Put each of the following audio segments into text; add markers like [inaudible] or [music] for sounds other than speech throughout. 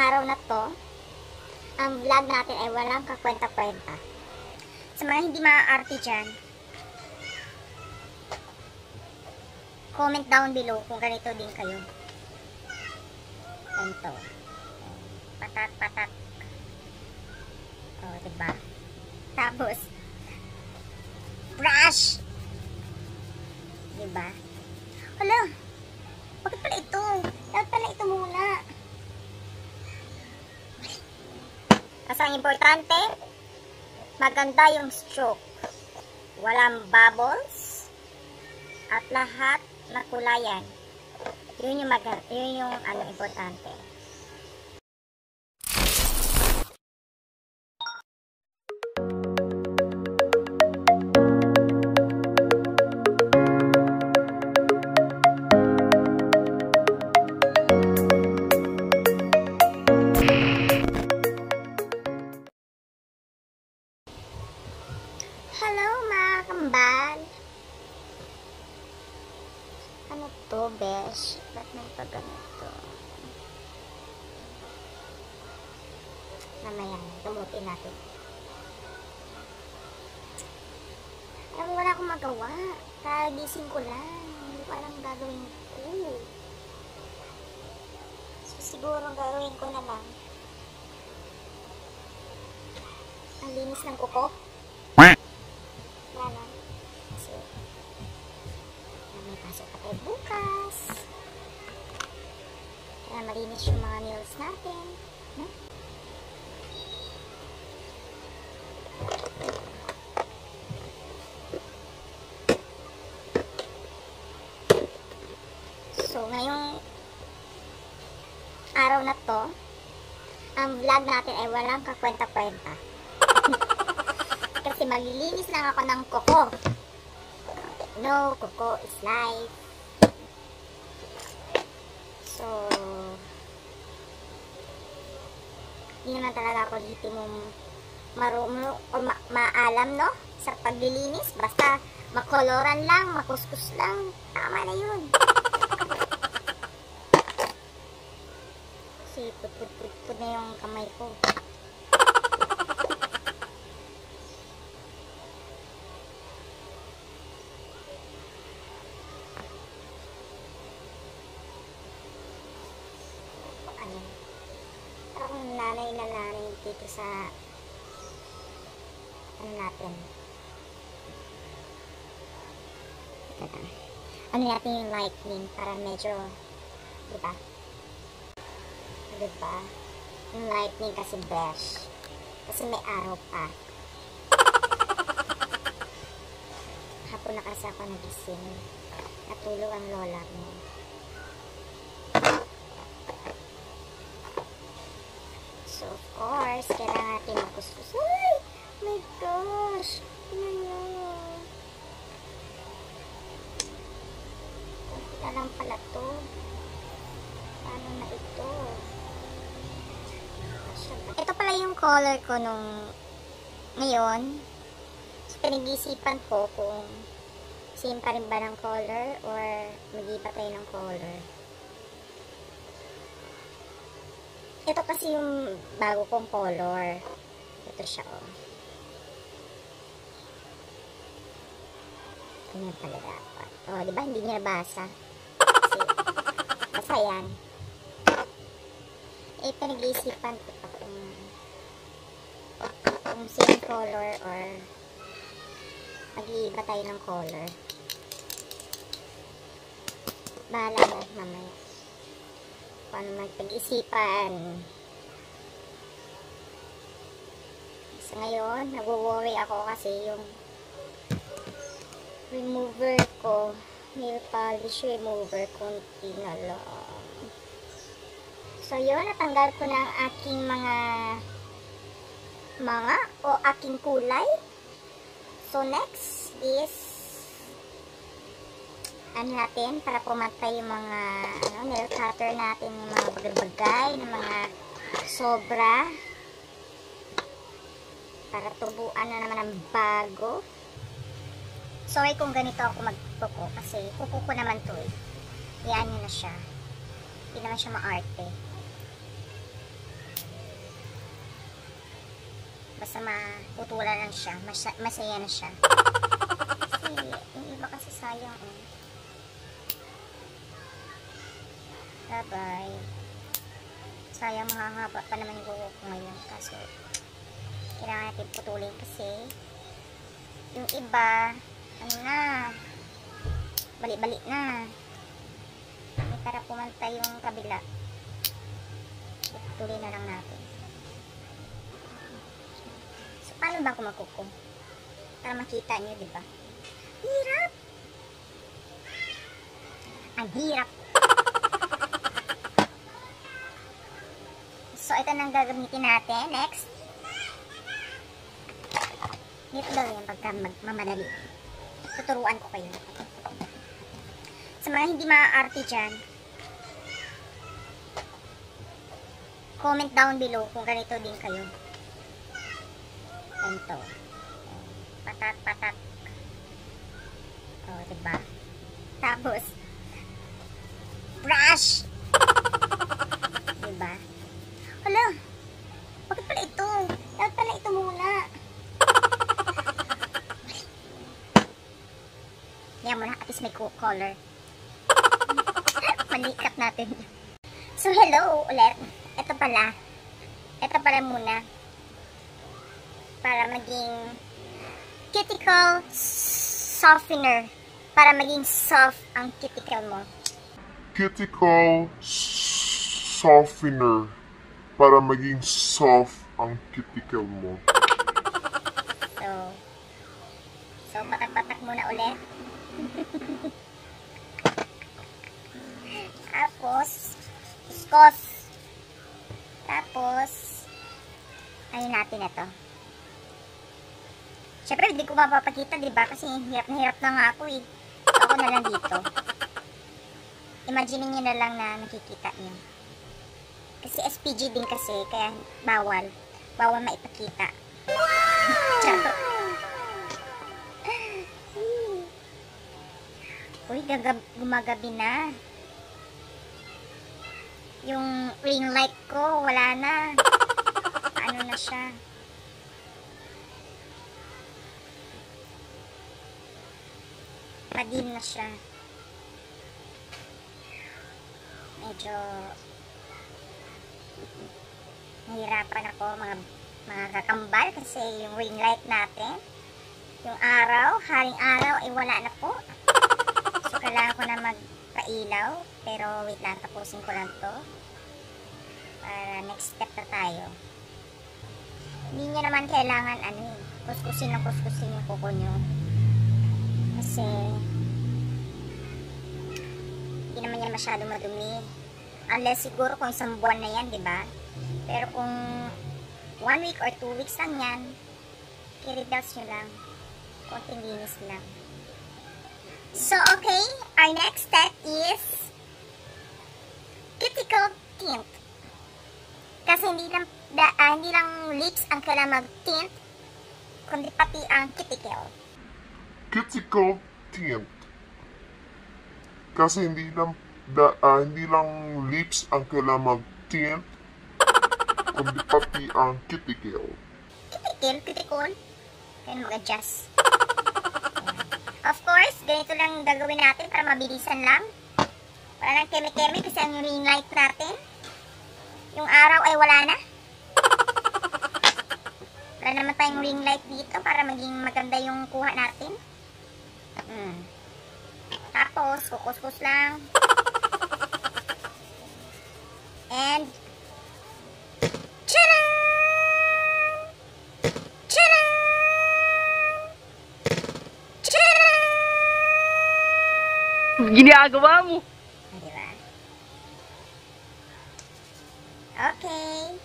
araw na to, ang vlog natin ay walang kakwenta-kwenta. Sa mga hindi maaarte dyan, comment down below kung ganito din kayo. Ganito. Patat, patat. O, oh, diba? Tapos, brush. Diba? Hala, bakit pala ito? Dapat pala ito muna. Ang importante, maganda yung stroke. Walang bubbles. At lahat na kulayan. Yun yung, mag yun yung ano, importante. To, besh? Ba't may pa ganito? Mamaya, tumutin natin. Alam mo, wala akong magawa. Kagising ko lang. Hindi ko alam gagawin ko. So, siguro gagawin ko na lang. Ang linis ng kuko. Araw na to, ang vlog natin ay walang kakwenta-kwenta. [laughs] Kasi maglilinis lang ako ng kuko. No, kuko is life. So, hindi naman talaga ako dito mong marunong o ma maalam, no? Sa paglilinis. Basta makoloran lang, makuskus lang. Tama na yun. Kasi put-put-put na yung kamay ko. Ayan. Parang nanay na nanay dito sa ano natin. Ano natin yung lightning para medyo diba? Diba? Yung lightning kasi besh. Kasi may araw pa. Hapon na kasi ako nagising. Natulog ang lola mo. So, of course, kailangan natin makuskus. Ay! My gosh! Nyo. Kunti na lang pala to. Color ko nung ngayon. So, pinag-isipan ko kung same pa rin ba ng color or mag-iba tayo ng color. Ito kasi yung bago kong color. Ito siya, oh. Ganyan pala dapat. Oh, di ba? Hindi niya nabasa. Kasi, basta yan. Eh, pinag-iisipan ko pa kung kung same color or mag-iiba tayo ng color. Bahala na mamaya paano magpag-isipan. Sa ngayon, nag-worry ako kasi yung remover ko, nail polish remover, konti na lang. So, yun, natanggal ko ang aking mga mga o aking kulay. So, next is ano natin para pumatay yung mga ano, nail cutter natin yung mga bagay-bagay ng mga sobra. Para tubuan na naman ng bago. Sorry kung ganito ako magkuko kasi kuko ko naman to eh. Yan nyo na siya. Hindi naman siya maarte Basta maputulan lang siya. Masya, masaya na siya. Kasi, yung iba kasi sayang eh. Bye-bye. Sayang mahahaba pa naman yung buhok ngayon. Kaso, kailangan natin putulin kasi yung iba, ano na, balik-balik na. May para pumantay yung kabila. Putulin na lang natin. Paano ba ako magkukum? Para makita nyo, di ba? Hirap! Ang hirap! [laughs] So, ito nang gagamitin natin. Next. Dito daw yan pagka magmamadali. Tuturuan ko kayo. Sa mga hindi maaarte dyan, comment down below kung ganito din kayo. Ganito. Patat, patat. O, oh, diba? Tapos, brush! diba? Hala, bakit pala ito? Dapat pala ito muna. Yan mo na, at least may co- color. Malikap natin. So, hello ulit. Ito pala. Ito pala muna. Para maging cuticle softener. Para maging soft ang cuticle mo. cuticle softener para maging soft ang cuticle mo. So, so patak-patak muna ulit. [laughs] Tapos, kuskos. Tapos, ayun natin ito. Siyempre, hindi ko mapapakita, di ba? Kasi hirap na hirap na nga ako eh. Ako na lang dito. Imagine niyo na lang na nakikita niyo. Kasi SPG din kasi, kaya bawal. Bawal maipakita. Charot. Uy, gagab gumagabi na. Yung ring light ko, wala na. Ano na siya. Padim na siya. Medyo nahirapan ako mga mga kakambal kasi yung ring light natin yung araw, haring araw ay wala na po. So kailangan ko na magpailaw pero wait lang, tapusin ko lang to para next step na tayo. Hindi nyo naman kailangan ano eh, kuskusin na kuskusin yung kuko nyo kasi hindi naman yan masyado madumi unless siguro kung isang buwan na yan, di ba? Pero kung one week or two weeks lang yan, i-reduce nyo lang. Konting linis lang. So, okay. Our next step is cuticle tint. Kasi hindi lang, da, ah, hindi lang lips ang kailangan mag-tint, kundi pati ang cuticle. Cuticle tint. Kasi hindi lang da, ah, hindi lang lips ang kailangan mag-tint, kundi pati ang cuticle. Cuticle, cuticle. Kaya mag-adjust. Of course, ganito lang gagawin natin para mabilisan lang. Wala nang keme-keme kasi ang ring light natin. Yung araw ay wala na. Wala naman tayong ring light dito para maging maganda yung kuha natin. Hmm. Tapos, kukuskus lang. [laughs] And! Ginagawa mo. Diba? Okay.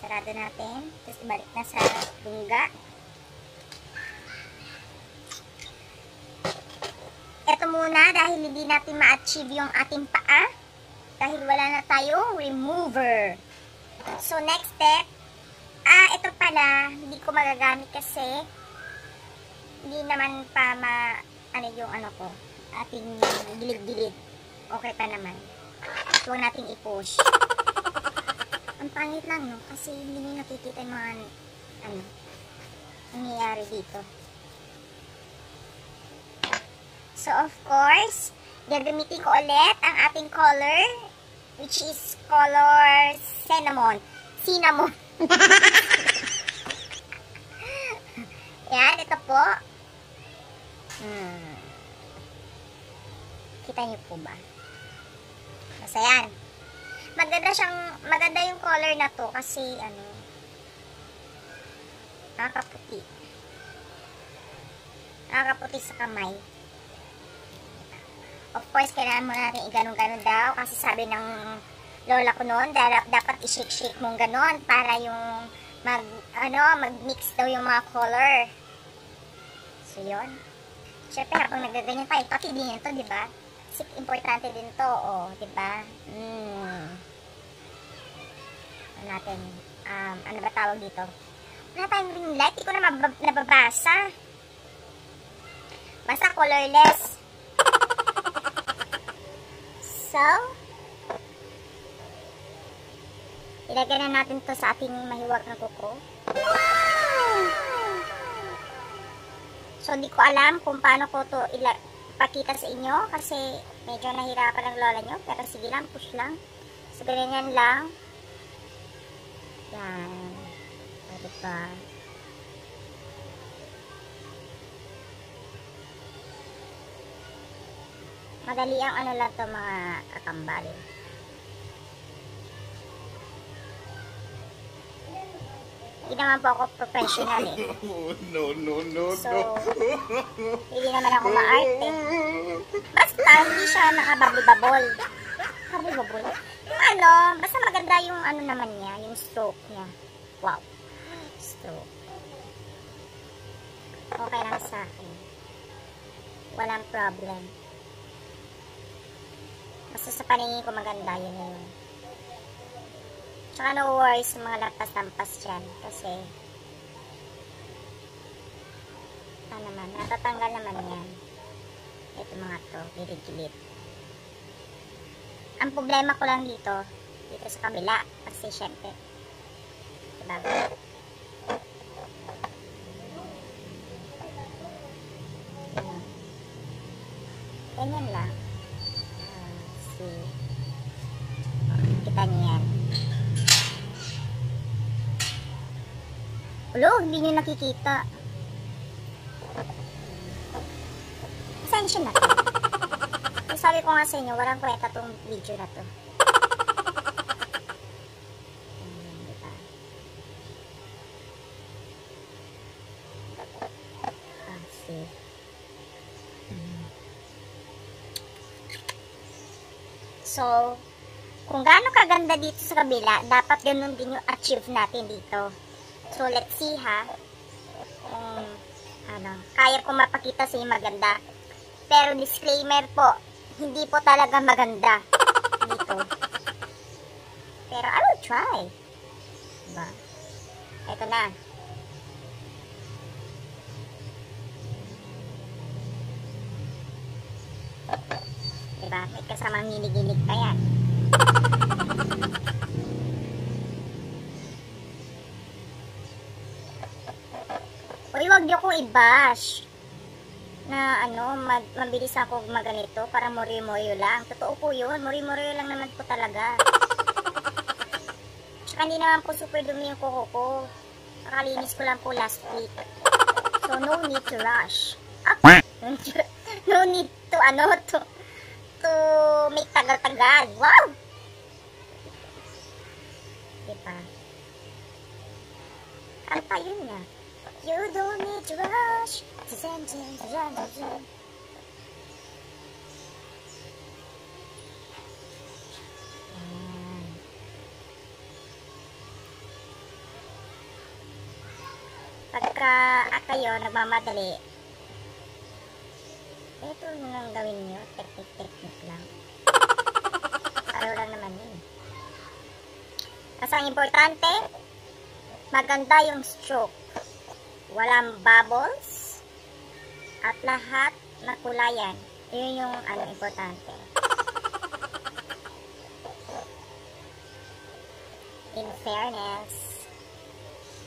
Sarado natin. Tapos ibalik na sa lungga. Ito muna dahil hindi natin ma-achieve yung ating paa. Dahil wala na tayong remover. So, next step. Ah, ito pala. Hindi ko magagamit kasi hindi naman pa ma... Ano yung ano ko. Ating gilid-gilid. Okay pa naman. So, huwag natin i-push. Ang pangit lang, no? Kasi hindi nyo nakikita yung mga ano, nangyayari dito. So, of course, gagamitin ko ulit ang ating color, which is color cinnamon. Cinnamon. [laughs] Yan, ito po. Hmm. Kita niyo po ba? Basta yan. Maganda siyang, maganda yung color na to kasi ano, nakakaputi. Nakakaputi sa kamay. Of course, kailangan mo natin i-ganon-ganon daw kasi sabi ng lola ko noon, dapat, i-shake-shake mong ganon para yung mag, ano, mag-mix daw yung mga color. So, yun. Siyempre, habang nagaganyan tayo, pati din yan to, di ba? Kasi importante din to, oh, di ba? Mm. Ano natin, um, ano ba tawag dito? Wala tayong ring light, hindi ko na nababasa. Basta colorless. So, ilagay na natin to sa ating mahiwag na kuko. So, hindi ko alam kung paano ko to ipakita sa inyo kasi medyo nahirapan ang lola nyo. Pero sige lang, push lang. So, ganyan lang. Yan. O, diba? Madali ang ano lang to mga kakambal. Hindi naman po ako professional eh. [laughs] no, no, no, So, hindi naman ako maarte. Basta hindi siya nakababol-babol. Babol-babol. Ano, basta maganda yung ano naman niya, yung stroke niya. Wow. Stroke. Okay lang sa akin. Walang problem. Basta sa paningin ko maganda, yun na yun. Tsaka no worries mga lampas-lampas dyan. Kasi, ano naman, natatanggal naman yan. Ito mga to, gilid-gilid. Ang problema ko lang dito, dito sa kabila. Kasi syempre, diba? Ulo, hindi nyo nakikita. Pasensya na. Yung sabi ko nga sa inyo, walang kwenta tong video na to. So, kung gaano kaganda dito sa kabila, dapat ganun din yung achieve natin dito. So, let's see ha. Kung, ano, kaya ko mapakita sa maganda. Pero disclaimer po, hindi po talaga maganda dito. Pero I will try. Diba? Ito na. Diba? May kasamang nginig-nginig pa yan. I-bash na ano, mag, mabilis ako maganito para mori-moyo lang. Totoo po yun, mori-moyo lang naman po talaga. Tsaka hindi naman po super dumi yung kuko ko. Nakalinis ko lang po last week. So, no need to rush. Ah, [laughs] no need to, ano, to, to make tagal-tagal. Wow! Diba? Kanta yun nga. You don't need to rush. Zan, zan, zan. Ayan. Pagka at kayo nagmamadali, ito na lang gawin nyo. Technique-technique lang. Araw lang naman yun. Kasi ang importante, maganda yung stroke. Walang bubbles. At lahat na kulayan. Yun yung ano, importante. In fairness.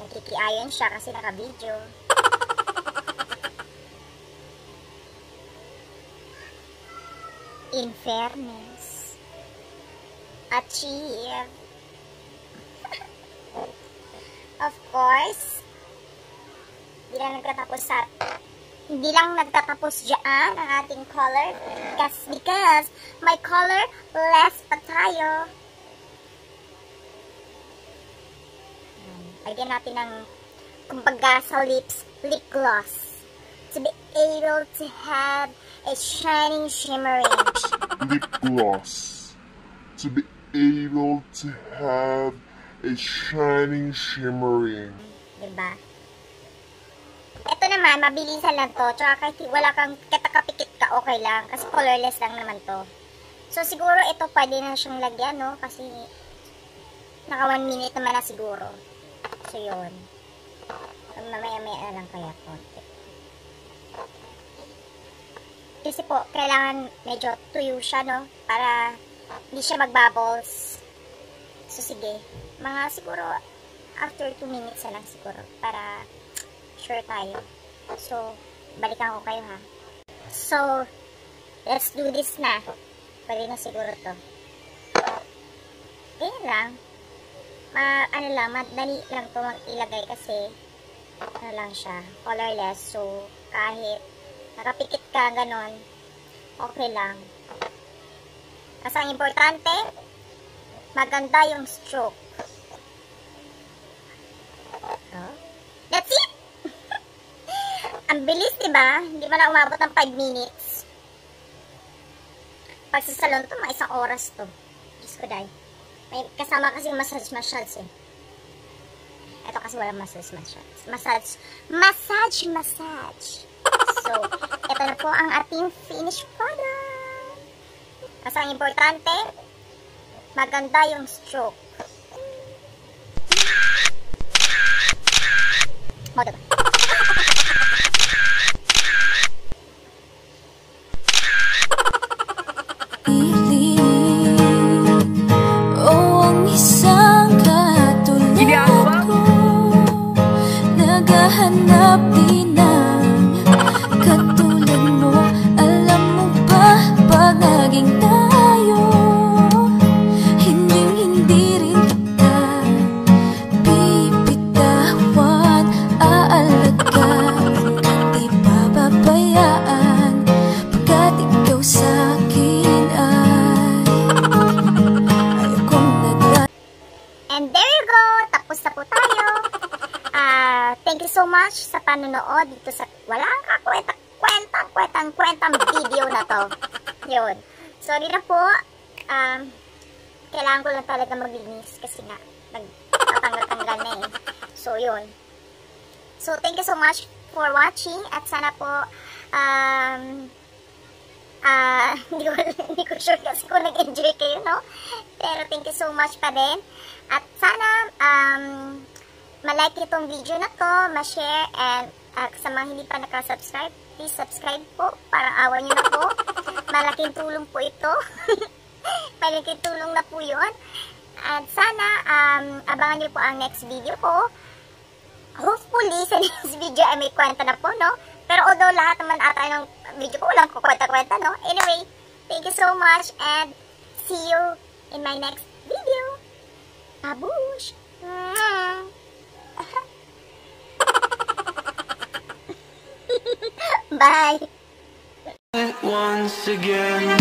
Nakikiayon siya kasi naka-video. In fairness, achieve. [laughs] of course, hindi lang nagtatapos sa hindi lang nagtatapos dyan ang ating color because, because my color less pa tayo. Lagyan natin ng kumbaga sa lips, lip gloss to be able to have a shining shimmering Lip gloss. To be able to have a shining shimmering. Diba? Naman, mabilisan lang to. Tsaka kahit wala kang katakapikit ka, okay lang. Kasi colorless lang naman to. So, siguro ito pwede na siyang lagyan, no? Kasi, naka 1 minute naman na siguro. So, yun. Mamaya-maya na lang kaya konti. Kasi po, kailangan medyo tuyo siya, no? Para hindi siya mag-bubbles. So, sige. Mga siguro, after 2 minutes na lang siguro. Para sure tayo. So, balikan ko kayo ha. So, let's do this na. Pwede na siguro to. Ganyan lang. Ma, ano lang, madali lang to ilagay kasi ano lang siya, colorless. So, kahit nakapikit ka, ganon, okay lang. Kasi ang importante, maganda yung stroke. Ang bilis, di ba? Hindi mo na umabot ng 5 minutes. Pag sa salon to, mga isang oras to. Diyos ko, dahil. May kasama kasi massage-massage eh. Ito kasi walang massage-massage. Massage, massage, massage. So, ito na po ang ating finished product. Kasi ang importante, maganda yung stroke. O, diba? Naghahanap din ng Sorry na po. Um, kailangan ko lang talaga maglinis kasi nga nagtatanggal-tanggal na eh. So, yun. So, thank you so much for watching at sana po um, Ah, [laughs] hindi ko hindi ko sure kasi kung nag-enjoy kayo, no? Pero thank you so much pa din. At sana um ma-like itong video na to, ma-share and uh, sa mga hindi pa naka-subscribe, please subscribe po. Parang awa niyo na po. Malaking tulong po ito. [laughs] Malaking tulong na po 'yon. At sana um abangan niyo po ang next video ko. Hopefully, sa [laughs] next video ay may kwenta na po, no? Pero although lahat naman ata ng video ko walang kukwenta-kwenta, no? Anyway, thank you so much and see you in my next video. Babush! [laughs] Bye! Once again.